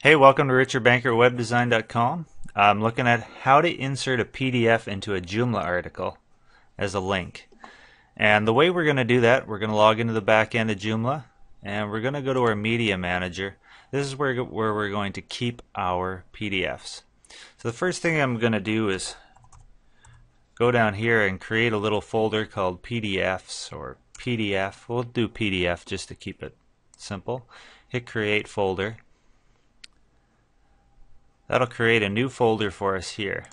Hey, welcome to richardbankertwebdesign.com. I'm looking at how to insert a PDF into a Joomla article as a link. And the way we're going to do that, we're going to log into the back end of Joomla and we're going to go to our media manager. This is where, where we're going to keep our PDFs. So the first thing I'm going to do is go down here and create a little folder called PDFs or PDF. We'll do PDF just to keep it simple. Hit create folder That'll create a new folder for us here.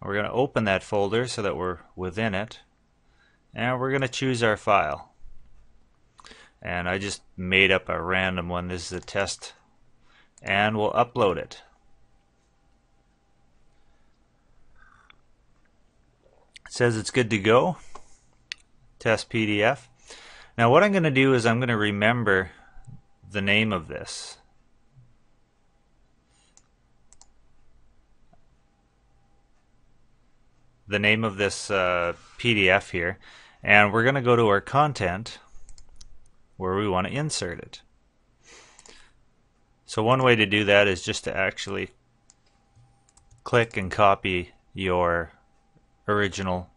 We're going to open that folder so that we're within it. And we're going to choose our file. And I just made up a random one. This is a test. And we'll upload it. It says it's good to go. Test PDF. Now what I'm going to do is I'm going to remember the name of this. The name of this uh, PDF here, and we're going to go to our content where we want to insert it. So one way to do that is just to actually click and copy your original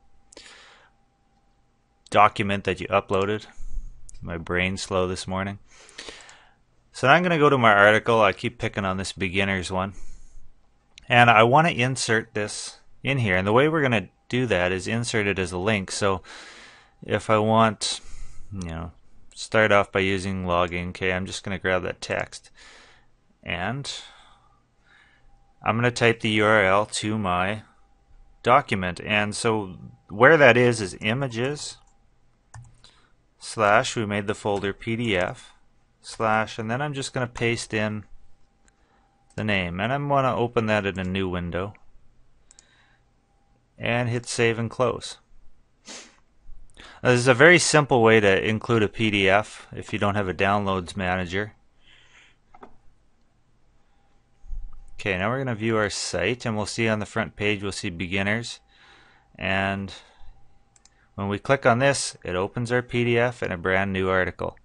document that you uploaded. My brain's slow this morning. So I'm going to go to my article. I keep picking on this beginners one. And I want to insert this in here. And the way we're going to do that is insert it as a link. So if I want, you know, start off by using login, okay, I'm just going to grab that text. And I'm going to type the URL to my document. And so where that is is images slash, we made the folder PDF slash, and then I'm just going to paste in the name. And I'm going to open that in a new window and hit save and close. Now, this is a very simple way to include a PDF if you don't have a downloads manager. Okay, now we're going to view our site and we'll see on the front page we'll see beginners and when we click on this it opens our PDF in a brand new article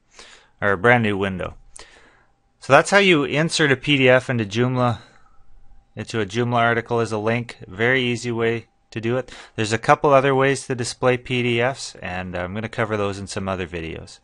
or a brand new window. So that's how you insert a PDF into Joomla into a Joomla article as a link. Very easy way to do it. There's a couple other ways to display PDFs, and I'm going to cover those in some other videos.